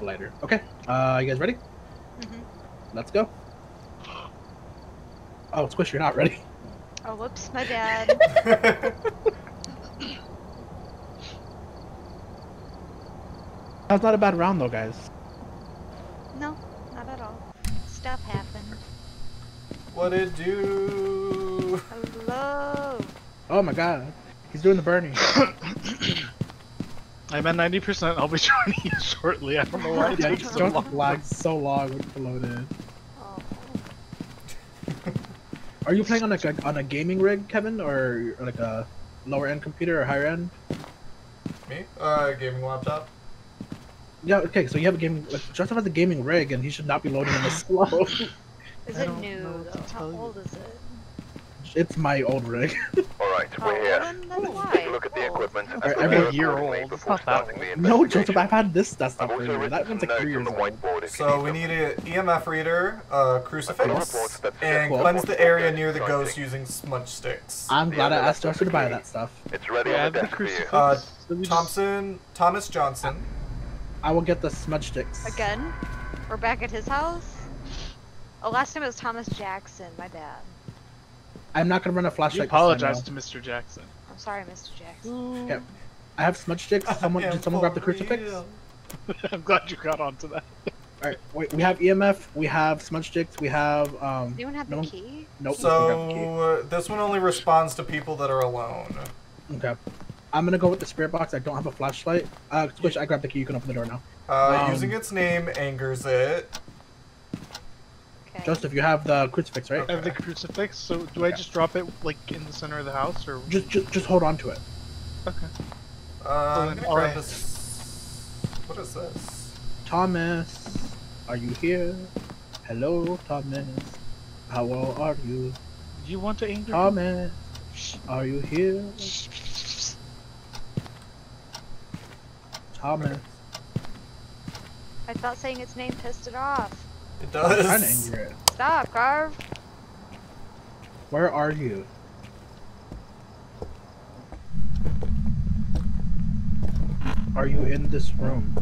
Later. Okay. Uh, you guys ready? Mhm. Let's go. Oh, Squish, you're not ready. Oh, whoops, my bad. That's not a bad round though, guys. no, not at all. Stuff happened. what it do? Hello. Oh my god. He's doing the burning. I'm at 90%. I'll be joining you shortly. I don't know why it yeah, takes so long. lag so long when you load in. Oh. Are you playing on like a, on a gaming rig, Kevin, or like a lower end computer or higher end? Me? Uh, gaming laptop. Yeah. Okay. So you have a gaming. Like, Joseph has a gaming rig, and he should not be loading in this slow. Is I it new know what to though? How tell you. old is it? it's my old rig. Alright, Oh, we're here. then, then Let's why? take a look at the equipment and Alright, prepare every year old. It's not that old. no, investigation. Joseph, I've had this stuff I've for also you. That one's some like three on years the old. whiteboard if you So we need an EMF reader, a crucifix, reports and suggest cleanse the area near the ghost using smudge sticks. I'm The glad I asked Joseph to buy that stuff. It's ready Yeah, I on have the the desk for you. crucifix. Uh, Let me just- Thompson, Thomas Johnson. I will get the smudge sticks. Again? We're back at his house? Oh, last time it was Thomas Jackson. My bad. I'm not gonna run a flashlight. this time, apologize to Mr. Jackson. I'm sorry, Mr. Jackson. Yeah. I have smudge sticks. Someone, I did someone grab the crucifix? I'm glad you got onto that. Alright, wait, we have EMF, we have smudge sticks, we have, um, Does anyone have no the one- key? nope. we the key. So uh, this one only responds to people that are alone. Okay. I'm gonna go with the spirit box. I don't have a flashlight. Uh, Squish, I grabbed the key. You can open the door now. Uh, Um, using its name angers it. Okay. Joseph, you have the crucifix, right? I have the crucifix, so do I just drop it like in the center of the house or Just, just, just hold on to it. okay? Uh, I'm gonna grab this... What is this? Thomas, are you here? Hello, Thomas. How well are you? Do you want to anger? me? Thomas, are you here? Thomas. I thought saying its name pissed it off. It I'm trying to does. anger it. Stop, Garv. Where are you? Are you in this room?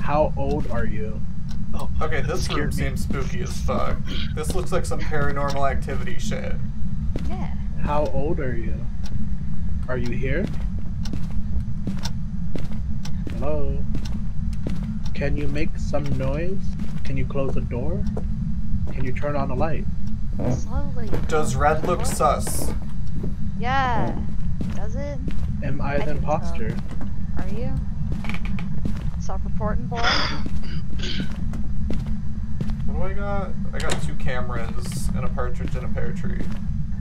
How old are you? Oh, Okay, this room me. seems spooky as fuck. This looks like some paranormal activity shit. Yeah. How old are you? Are you here? Hello? Can you make some noise? Can you close the door? Can you turn on the light? Slowly. Does red look What? sus? Yeah. Does it? Am I, I the think so. Are you? Self-reporting boy? What do I got? I got two cameras and a partridge in a pear tree.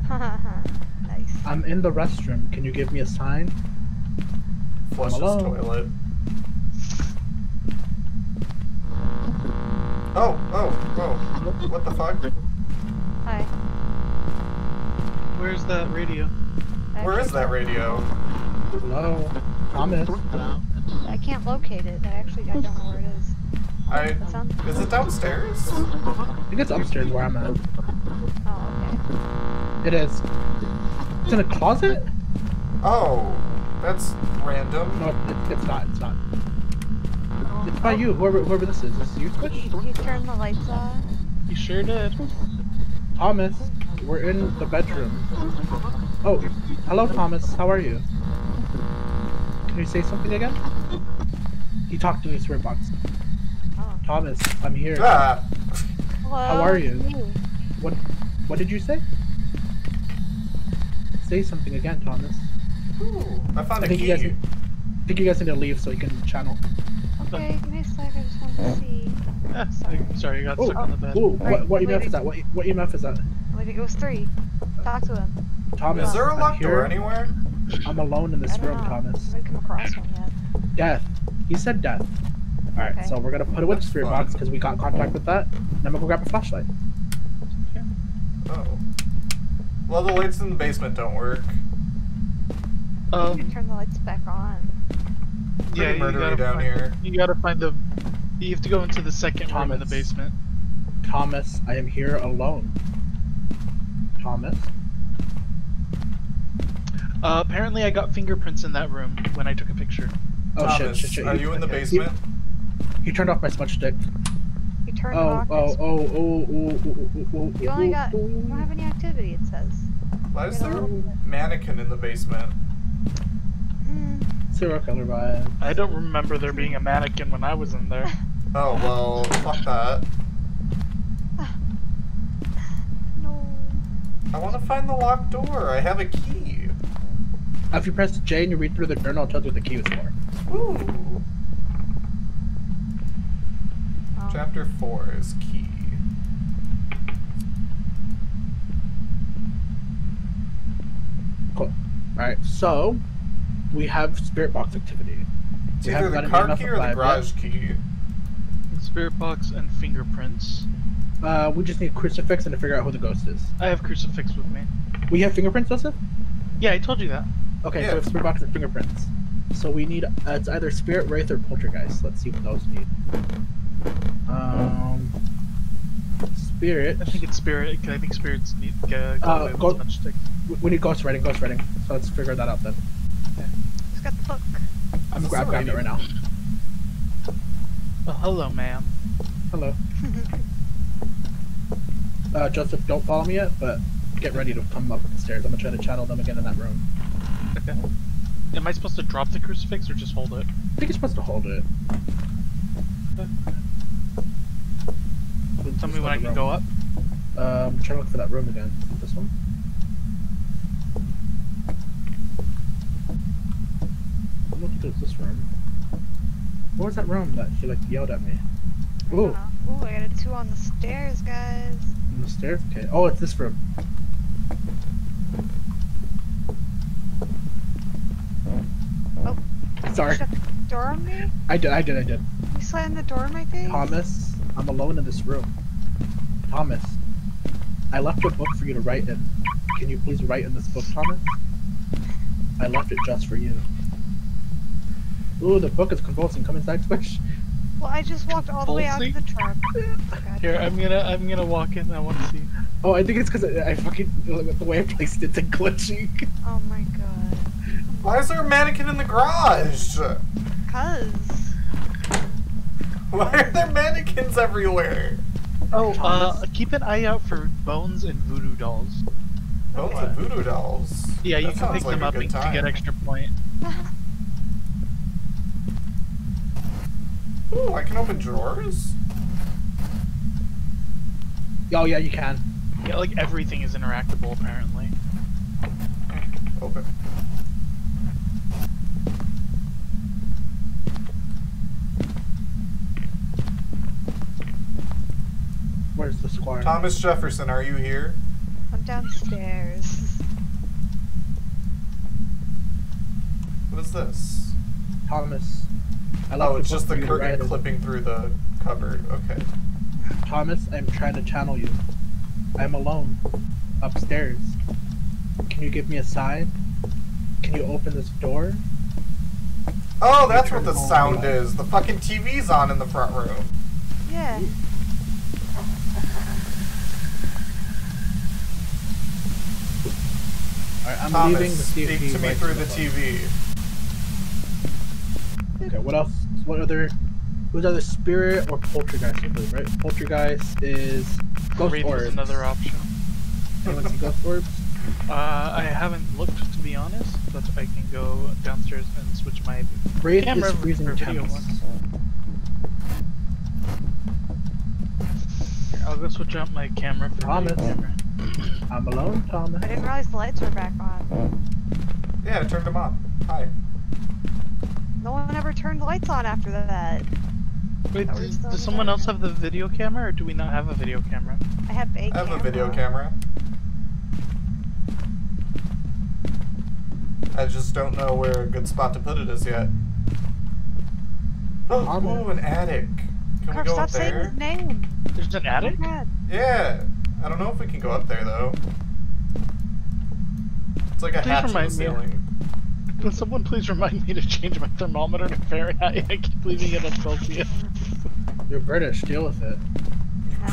nice. I'm in the restroom. Can you give me a sign? Flush this toilet. Oh, oh, oh. What the fuck? Hi. Where's that radio? Where is that radio? Hello? Thomas? I can't locate it. I actually I don't know where it is. I. Is it downstairs? I think it's upstairs where I'm at. Oh, It is. It's in a closet? Oh, that's random. No, it, it's not. It's not. It's by you, whoever whoever this is. This is you, Squish? okay. You turn the lights on. You sure did. Thomas, we're in the bedroom. Oh, hello, Thomas. How are you? Can you say something again? He talked to me, Spirit Box. Oh. Thomas, I'm here. Ah, Hello. How are you? it's. What? What did you say? Say something again, Thomas. ooh, I found I a think you key. guys. I think you guys need to leave so you can channel. Okay, give me a sec. I just wanted to see. Yeah, Sorry. I- sorry, you got Oh, stuck on the bed. Ooh, what, Alright, what EMF wait, is that? What, what EMF is that? I think it was three. Talk to him. Thomas, Is there a I'm locked door anywhere? I'm alone in this room, know. Thomas. I haven't come across one yet. Death. He said death. Alright, Okay. so we're gonna put it with the spirit box because we got contact with that. Then I'm gonna go grab a flashlight. Oh. Well, the lights in the basement don't work. You Um, can turn the lights back on. Yeah, Pretty you murdery gotta down find, here. You gotta find the. You have to go into the second room in the basement. Thomas, I am here alone. Thomas? Uh, apparently, I got fingerprints in that room when I took a picture. Oh Thomas, shit, shit, shit. are you in the basement? He turned off my smudge stick. You turned Oh, off. oh, oh, oh, oh, oh, oh, oh, You only oh, got. oh, You don't have any activity. It says. Why is there a mannequin in the basement? Serial killer vibe. I don't remember there being a mannequin when I was in there. Oh, well, fuck that. No. I want to find the locked door. I have a key. If you press J and you read through the journal, it tells you what the key is for. Ooh. Oh. Chapter 4 is key. Cool. Alright, so we have spirit box activity. It's We either haven't the car key of or the five yet. garage key. Spirit box and fingerprints. Uh, we just need crucifix and to figure out who the ghost is. I have crucifix with me. We have fingerprints, Joseph? Yeah, I told you that. Okay, Yeah. so we have spirit box and fingerprints. So we need uh, it's either spirit, wraith, or poltergeist. Let's see what those need. Um, spirit. I think it's spirit. I think spirits need uh, go Uh, away go- smudge stick. we- We need ghost writing, ghost writing. So let's figure that out then. He's got the book. I'm Is this gra- grabbing it right now. Oh, hello, ma'am. Hello. Uh, Joseph, don't follow me yet, but get ready to come up the stairs. I'm gonna try to channel them again in that room. Okay. Am I supposed to drop the crucifix or just hold it? I think you're supposed to hold it. Tell me when I can go up. Um, trying to look for that room again. This one. I'm looking towards this room. What was that room that she like yelled at me? Ooh, Uh, Ooh, I got a two on the stairs, guys. on the stairs. Okay. Oh, it's this room. Oh. Sorry. Shut the door on me? I did. I did. I did. You slammed the door in my face? Thomas, I'm alone in this room. Thomas, I left a book for you to write in. Can you please write in this book, Thomas? I left it just for you. Ooh, the book is convulsing. Come inside, Squish. Well, I just walked all the way out of the truck. God Here. I'm gonna I'm gonna walk in. I want to see. Oh, I think it's because I, I fucking the way I placed it's glitching. Oh my god. Why is there a mannequin in the garage? Cuz. Why are there mannequins everywhere? Oh, uh, keep an eye out for bones and voodoo dolls. Bones Okay. and voodoo dolls. Yeah, you That can pick like them up and to get extra point. Ooh, I can open drawers? Oh yeah, you can. Yeah, like everything is interactable apparently. Open. Where's the squire? Thomas Jefferson, are you here? I'm downstairs. What is this? Thomas. I Oh, it's just the you to write curtain in. clipping through the cupboard. Okay. Thomas, I'm trying to channel you. I'm alone. Upstairs. Can you give me a sign? Can you open this door? Oh, that's what the it on. sound is. The fucking TV's on in the front room. Yeah. Alright, I'm Thomas, leaving to see speak to me writes through in the book. TV. Okay, what else? What other? Who's either spirit or poltergeist? I believe, right? Poltergeist is ghost Wraith orbs. is another option. Anyone see ghost orbs? Uh, I haven't looked to be honest, but I can go downstairs and switch my Wraith camera is for freezing video temps. ones. I'll go switch out my camera for Thomas. video camera. I'm alone, Thomas. I didn't realize the lights were back on. Yeah, I turned them on. Hi. No one ever turned the lights on after that. Wait, Are we does, does someone else have the video camera, or do we not have a video camera? I have a I have camera. a video camera. I just don't know where a good spot to put it is yet. Oh, Thomas. ooh, an attic. Can Carp, we go stop up saying there? his name. There's an attic? Yeah. I don't know if we can go up there though. It's like a Please hatch in the remind me. ceiling. Can someone please remind me to change my thermometer to Fahrenheit? I keep leaving it on Celsius. You're British. Deal with it.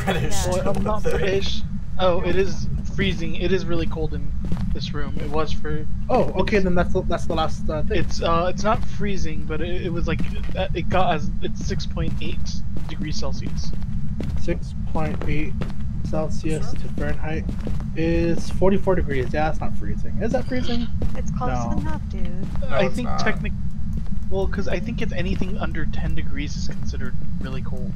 British. yeah. Well, I'm not British. Oh, it is freezing. It is really cold in this room. It was for. Oh, okay, then that's the, that's the last uh, thing. It's uh, it's not freezing, but it, it was like uh, it got as it's six point eight degrees Celsius. Six point eight Celsius to Fahrenheit is forty four degrees. Yeah, that's not freezing. Is that freezing? It's close No. enough, dude. I think not. technic. Well, because I think if anything under ten degrees is considered really cold.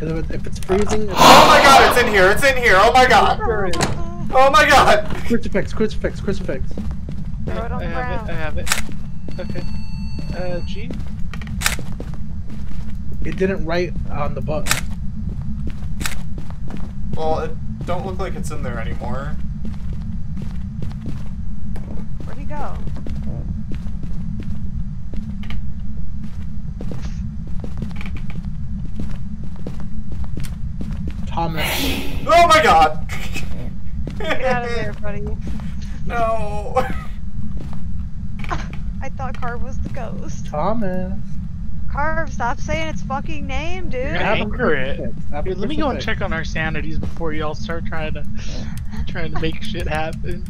'Cause if, it- if it's freezing, it's Oh my god, it's in here, it's in here, oh my god! Oh my god! crucifix, crucifix, crucifix. Throw it on I the have ground. it. I have it. Okay. Uh, G. It didn't write on the book. Well, it don't look like it's in there anymore. Where'd he go? Thomas. Oh my god! Get out of there, buddy. No. I thought Carve was the ghost. Thomas. Carve, stop saying its fucking name, dude. Yeah. Have a Anchor it. crucifix, have a Here, let me go and check on our sanities before y'all start trying to trying to make shit happen.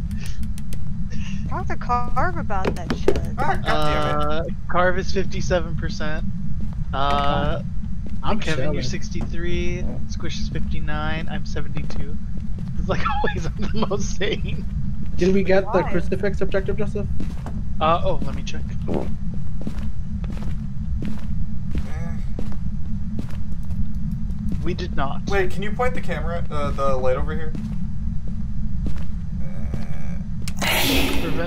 Talk to Carve about that shit. Uh, Carve is fifty-seven percent. Uh, I'm Kevin, chilling. you're sixty-three. Squish is fifty-nine. I'm seventy-two. It's like always I'm the most sane. Did we get the Why? crucifix objective, Joseph? Uh oh, let me check. We did not. Wait, can you point the camera, uh, the light over here? Uh,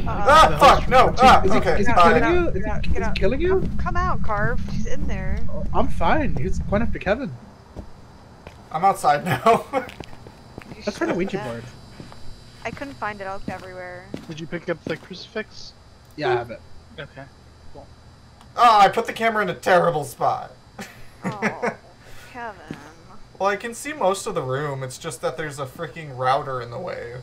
Ah, fuck, no, ah, is he, okay, is he killing get you? Is, out, he, get is he killing you? Come out, Carve. He's in there. Oh, I'm fine. He's going after Kevin. I'm outside now. You Let's try the Ouija board. I couldn't find it. I looked everywhere. Did you pick up the crucifix? Yeah, I have it. Okay. Cool. oh, I put the camera in a terrible spot. Oh, Kevin. Well, I can see most of the room. It's just that there's a freaking router in the way.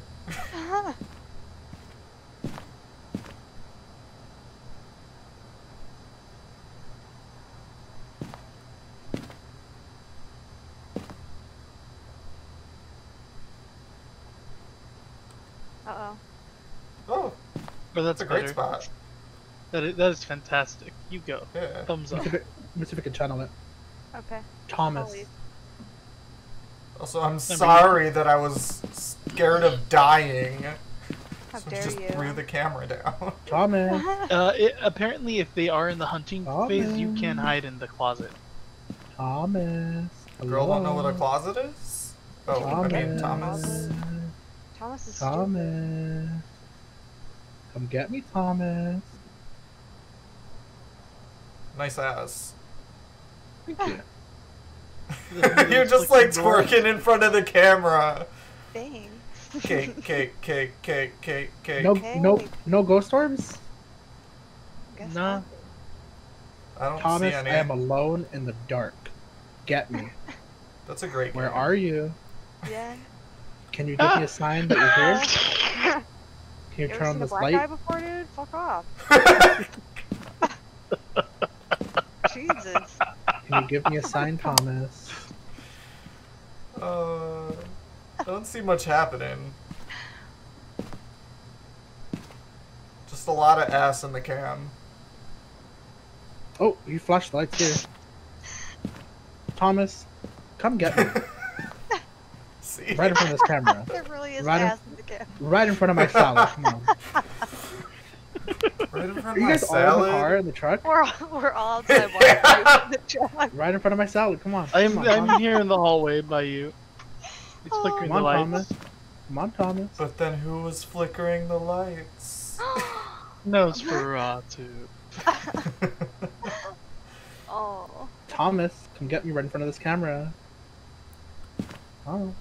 Uh oh. Oh, But that's that's a great better. spot. That is, that is fantastic. You go. Yeah. Thumbs up. Let's see if it- let's see if we can channel it. Okay. Thomas. I'll. Also, I'm sorry that I was scared of dying. How so dare just you? threw the camera down. Thomas. Uh, it, apparently, if they are in the hunting Oh, phase, you can hide in the closet. Thomas. Girl don't know what a closet is? Oh, I mean Thomas. Thomas is stupid. Thomas. Come get me, Thomas. Nice ass. Thank you. You're just like twerking in front of the camera. Thanks. Cake, cake, cake, cake, cake, cake. No, Hey. no, no ghost orbs. Guess Nah. not. I don't Thomas, see any. I am alone in the dark. Get me. That's a great Where game. are you? Yeah. Can you give me a sign that you're here? Can you You turn ever on seen a this black light? guy before, dude? Fuck off. Jesus. Can you give me a sign, Thomas? uh, I don't see much happening. Just a lot of ass in the cam. Oh, you flashed the lights here. Thomas, come get me. See? Right in front of this camera. There really is Right in- ass in the camera. Right in front of my salad. Come on. Right in front Are of you my guys all in the salad. car in the truck? We're all, we're all outside watching the truck. Right in front of my salad. Come on. I'm, Come on, I'm here in the hallway by you. It's Oh. flickering Come the lights. Thomas. Come on, Thomas. But then who was flickering the lights? No, it's Nosferatu. oh. Thomas, come get me right in front of this camera. Oh.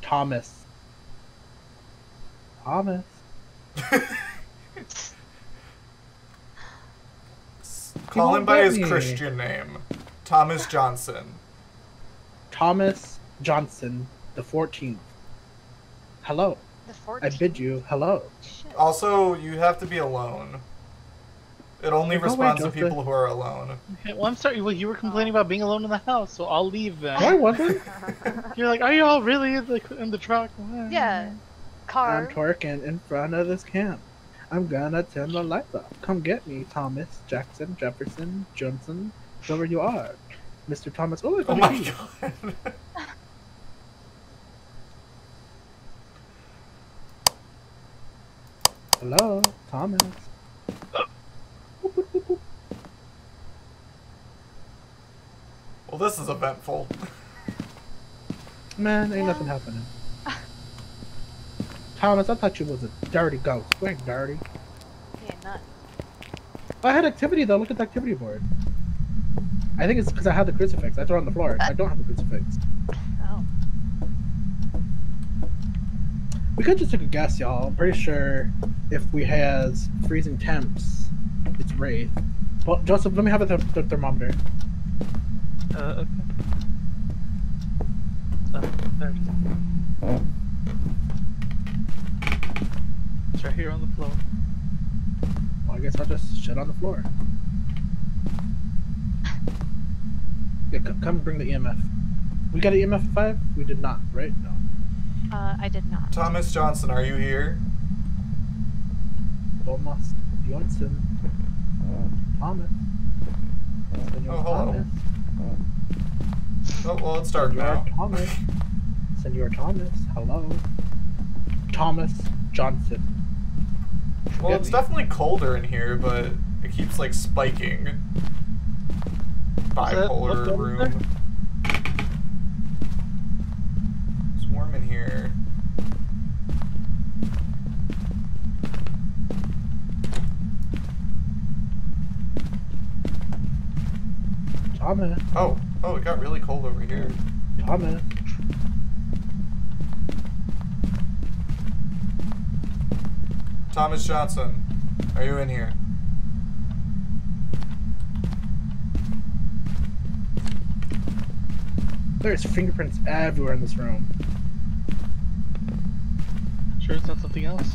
Thomas. Thomas. Call him by his me. Christian name. Thomas Johnson. Thomas Johnson, the 14th. Hello. The I bid you hello. Shit. Also, you have to be alone. It only Go away, responds to people who are alone. Okay, well, I'm sorry. Well, you were complaining about being alone in the house, so I'll leave then. No, I wasn't. You're like, are you all really in the in the truck? yeah. Mm. Car. I'm Car. twerking in front of this camp. I'm gonna turn the lights off. Come get me, Thomas, Jackson, Jefferson, Johnson, whoever you are. Mr. Thomas. Oh, Oh my god. Hello, Thomas. Well, this is eventful. Man, ain't nothing happening. Thomas, I thought you was a dirty ghost. You ain't dirty. Yeah, none. I had activity though. Look at the activity board. I think it's because I had the crucifix. I throw it on the floor. I don't have the crucifix. Oh. We could just take a guess, y'all. I'm pretty sure if we has freezing temps, it's Wraith. Well, Joseph, let me have the, th- the thermometer. Uh, okay. Uh, there. It's right here on the floor. Well, I guess I'll just shit on the floor. Yeah, c- come bring the EMF. We got an EMF 5? We did not, right? No. Uh, I did not. Thomas Johnson, are you here? Thomas Johnson. Thomas. Senor Oh, hello. Thomas. Oh, well, it's dark Senor now. Thomas. Senor Thomas. Hello. Thomas Johnson. Well, it's definitely colder in here, but it keeps like spiking. Bipolar room. It's warm in here. Thomas. Oh, oh, it got really cold over here. Thomas. Thomas Johnson, are you in here? There's fingerprints everywhere in this room. Sure, it's not something else.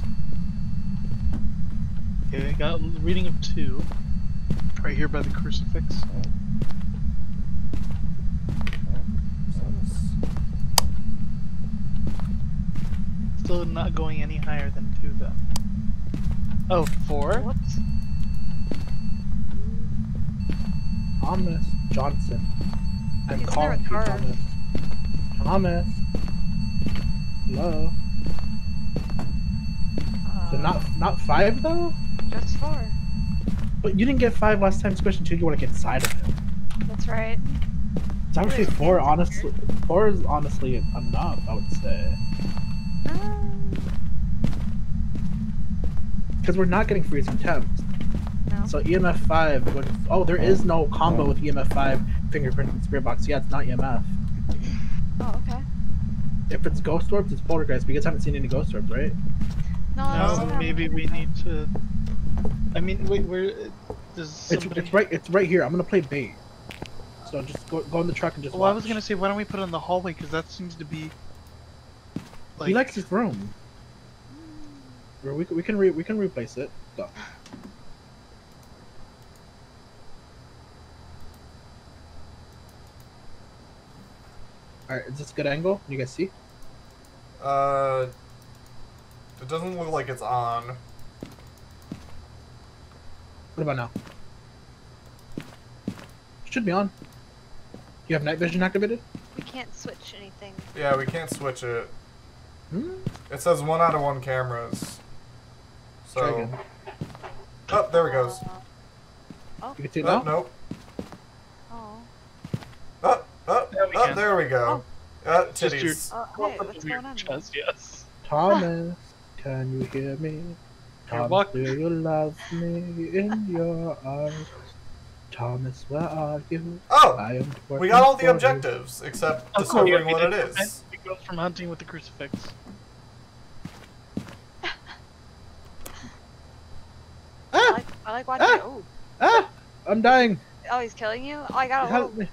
Okay, I got a reading of two. Right here by the crucifix. Still not going any higher than two, though. Oh, four? Whoops. Thomas Johnson. I'm He's calling you Thomas. Thomas. Hello. Uh, So not not five though? Just four. But you didn't get five last time squish until you want to get inside of it. That's right. It's actually Wait, four honestly four is honestly enough, I would say. Because we're not getting freezing temps. no. So EMF five would oh there is no combo oh. with EMF five fingerprint and spirit box. Yeah, it's not EMF. oh, okay. If it's ghost orbs, it's poltergeist. We guys haven't seen any ghost orbs, right? No, No, maybe we need to. I mean, wait, where does It's, somebody? it's right it's right here. I'm gonna play bait. So just go go in the truck and just Well, I was gonna say, why don't we put it in the hallway? Because that seems to be. he likes his room. Or we, can- we can re, we can replace it. Go. Alright, is this a good angle? You guys see? Uh, it doesn't look like it's on. What about now? Should be on. You have night vision activated? We can't switch anything. Yeah, we can't switch it. Hmm? It says one out of one cameras. Try So, again. oh, there it goes. Uh, You can see it Oh, now? nope. oh. Oh, oh, There we oh, there we go. Uh, Just your- titties. Oh, Well, hey, what's going on? chest, yes. Thomas, can you hear me? Here, Thomas, do you love me in your arms? Thomas, where are you? Oh, I am we got all the working for you. objectives except Oh, cool, discovering yeah, we what it did- is. We go from hunting with the crucifix. I like, I watching. Ah! Oh, Ah! I'm dying. oh, he's killing you. Oh, I gotta Help me.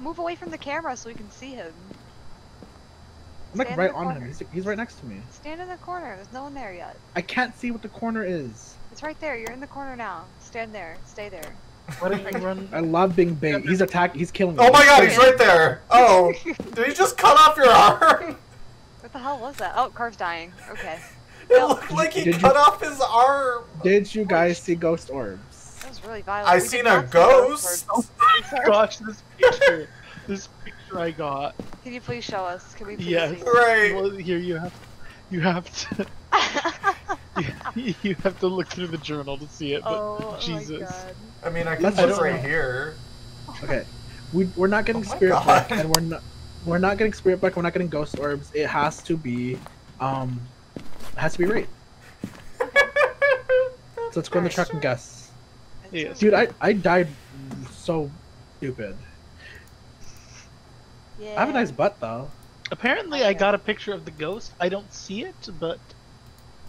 move away from the camera so we can see him. I'm like Stand in right on him. He's, he's right next to me. Stand in the corner. There's no one there yet. I can't see what the corner is. It's right there. You're in the corner now. Stand there. Stay there. Why don't you run? I love being bait. He's attacking. He's killing. Me. Oh my god, he's right there! Oh, did he just cut off your arm? What the hell was that? Oh, Car's dying. Okay. It No. looked like he Did you- cut off his arm. Did you guys see ghost orbs? That was really violent. I We seen a ghost. ghost words. Gosh, this picture. This picture I got. Can you please show us? Can we please Yes. see? Right. Well, here you have. You have to. You, you have to look through the journal to see it. But oh Jesus. my god. I mean, I can Let's look just- right here. Okay, we we're not getting Oh spirit God. book, and we're not we're not getting spirit book. We're not getting ghost orbs. It has to be, um, it has to be right. So let's go in the truck and guess. Yes. Dude, I I died so stupid. Yeah. I have a nice butt though. Apparently, I got a picture of the ghost. I don't see it, but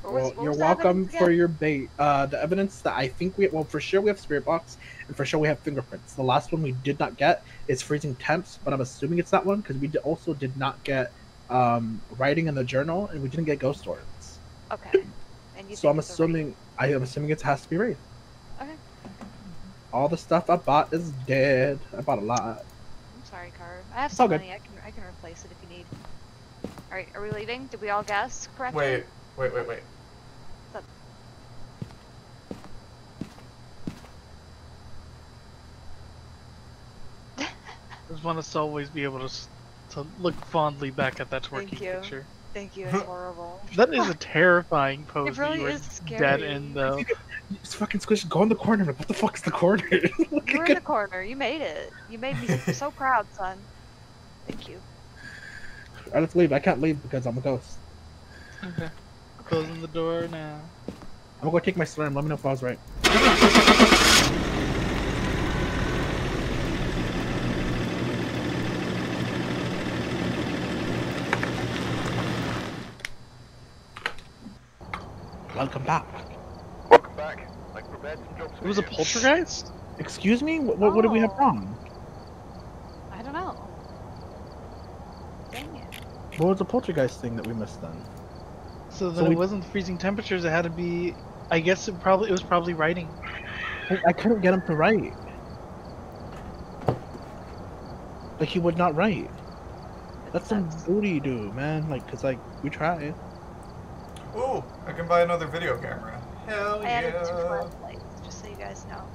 What was- Well, you're welcome for your bait. Uh, the evidence that I think we well for sure we have spirit box, and for sure we have fingerprints. The last one we did not get is freezing temps, but I'm assuming it's that one because we also did not get um, writing in the journal, and we didn't get ghost orbs. Okay. And you So I'm assuming I am assuming it has to be Wraith. Okay. All the stuff I bought is dead. I bought a lot. I'm sorry, Car. I have It's some good. money. I can I can replace it if you need. All right. Are we leaving? Did we all guess correctly? Wait, wait, wait, wait. I just want us to always be able to to look fondly back at that Thank twerking you. picture. Thank you. It's horrible. That is a terrifying pose. that really you is scary. dead in though. Just fucking squish. Go in the corner. What the fuck's the corner? You were at in the corner. You made it. You made me so proud, son. Thank you. Alright, let's leave. I can't leave because I'm a ghost. Okay. Closing the door now. I'm gonna go take my slurm. Let me know if I was right. Welcome back. Welcome back. I prepared some jobs It was a poltergeist. Excuse me? What, what, what did we have Oh. wrong? I don't know. Dang it. What was the poltergeist thing that we missed then? So So then we- it wasn't freezing temperatures. It had to be. I guess it probably it was probably writing. I, I couldn't get him to write. Like he would not write. That's some That's- booty do, man. Like, cause like we tried. Ooh, I can buy another video camera. Hell I added two yeah. flashlights, just so you guys know.